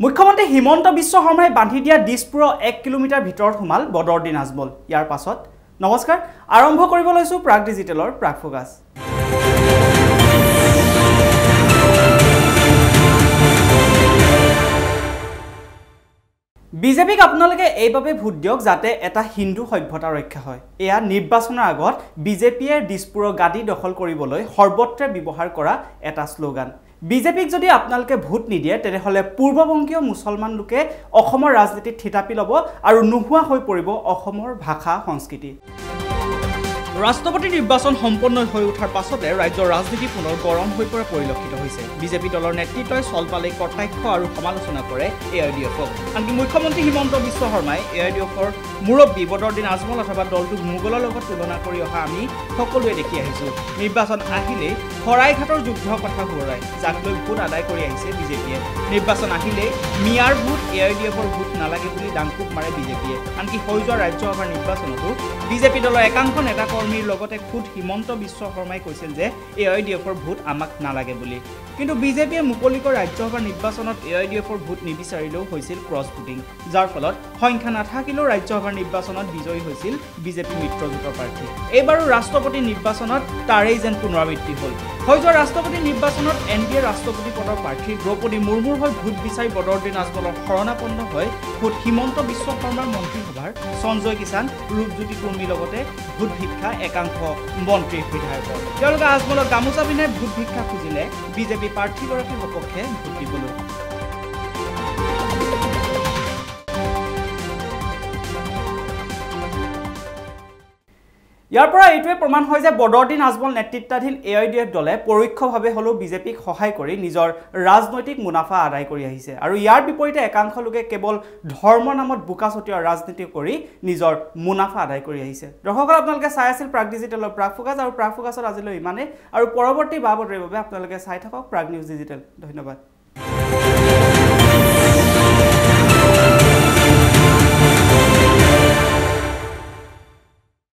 মুখ্যমন্ত্ৰী হিমন্ত বিশ্ব শৰ্মাই বান্ধি দিয়া দিছপুৰৰ এক কিলোমিটাৰ ভিতৰত সোমাল বদৰদিন আজমল। ইয়াৰ পাছত নমস্কাৰ আৰম্ভ কৰিব লৈছোঁ প্ৰাগ ডিজিটেলৰ প্ৰাগ ফোকাছ। বিজেপিক আপোনালোকে এইবাবে ভোট দিয়ক যাতে এটা হিন্দু সভ্যতা ৰক্ষা হয়। এয়া নিৰ্বাচনৰ আগত বিজেপিয়ে দিছপুৰৰ গাদী দখল কৰিবলৈ সৰ্বত্ৰে ব্যৱহাৰ কৰা এটা শ্লোগান। বিজেপিক যদি আপোনালোকে ভোট নিদিয়ে তেনেহ'লে পূৰ্ববংগীয় মুছলমান লোকে অসমৰ ৰাজনীতিত থিতাপি ল'ব আৰু নোহোৱা হৈ পৰিব অসমৰ ভাষা সংস্কৃতি। ৰাষ্ট্ৰপতি নিৰ্বাচন সম্পন্ন হৈ উঠাৰ পাছতে ৰাজ্যৰ ৰাজনীতি পুনৰ গৰম হৈ পৰা পৰিলক্ষিত হৈছে। বিজেপি দলৰ নেতৃত্বই চলপালে কটাক্ষ আৰু সমালোচনা কৰে এ আই ডি এফক আনকি মুখ্যমন্ত্ৰী হিমন্ত বিশ্ব শৰ্মাই এ আই ডি এফৰ মুৰব্বী বদৰদিন আজমল অথবা দলটোক মোগলৰ লগত তুলনা কৰি অহা আমি সকলোৱে দেখি আহিছোঁ। নিৰ্বাচন আহিলেই শৰাইঘাটৰ যুদ্ধৰ কথা সোঁৱৰাই যাক লৈ ভোট আদায় কৰি আহিছে বিজেপিয়ে। নিৰ্বাচন আহিলেই মিয়াৰ ভোট এ আই ডি এফৰ ভোট নালাগে বুলি দাংকুপ মাৰে বিজেপিয়ে। আনকি হৈ যোৱা ৰাজ্যসভাৰ নিৰ্বাচনতো বিজেপি দলৰ একাংশ নেতা কৰ্মীৰ লগতে খুদ হিমন্ত বিশ্ব শৰ্মাই কৈছিল যে এ আই ডি এফৰ ভোট আমাক নালাগে বুলি। কিন্তু বিজেপিয়ে মুকলিকৈ ৰাজ্যসভাৰ নিৰ্বাচনত এ আই ডি এফৰ ভোট নিবিচাৰিলেও হৈছিল ক্ৰছ ভোটিং যাৰ ফলত সংখ্যা নাথাকিলেও ৰাজ্যসভাৰ নিৰ্বাচনত বিজয়ী হৈছিল বিজেপি মিত্ৰজোঁটৰ প্ৰাৰ্থী। এইবাৰো ৰাষ্ট্ৰপতি নিৰ্বাচনত তাৰেই যেন পুনৰাবৃত্তি হ'ল। হৈ যোৱা ৰাষ্ট্ৰপতি নিৰ্বাচনত এন ডি এ ৰাষ্ট্ৰপতি পদৰ প্ৰাৰ্থী দ্ৰৌপদী মুৰ্মুৰ হৈ ভোট বিচাৰি বদৰদিন আজমলৰ শৰণাপন্ন হৈ ভোট হিমন্ত বিশ্ব শৰ্মাৰ মন্ত্ৰীসভাৰ সঞ্জয় কিষাণ ৰূপজ্যোতি কুৰ্মীৰ লগতে ভোট ভিক্ষা একাংশ মন্ত্ৰী বিধায়কৰ তেওঁলোকে আজমলক গামোচা পিন্ধাই ভোট ভিক্ষা খুজিলে বিজেপি প্ৰাৰ্থীগৰাকীৰ সপক্ষে ভোট দিবলৈ ইয়াৰ পৰা এইটোৱে প্ৰমাণ হয় যে বদৰদিন আজমল নেতৃত্বাধীন এ আই ডি এফ দলে পৰোক্ষভাৱে হ'লেও বিজেপিক সহায় কৰি নিজৰ ৰাজনৈতিক মুনাফা আদায় কৰি আহিছে। আৰু ইয়াৰ বিপৰীতে একাংশ লোকে কেৱল ধৰ্মৰ নামত বোকা ছটিওৱা ৰাজনীতি কৰি নিজৰ মুনাফা আদায় কৰি আহিছে। দৰ্শকসকল আপোনালোকে চাই আছিল প্ৰাগ ডিজিটেলৰ প্ৰাগ ফোকাছ আৰু প্ৰাগ ফোকাছত আজিলৈ ইমানেই। আৰু পৰৱৰ্তী বা বাতৰিৰ বাবে আপোনালোকে চাই থাকক প্ৰাগ নিউজ ডিজিটেল। ধন্যবাদ।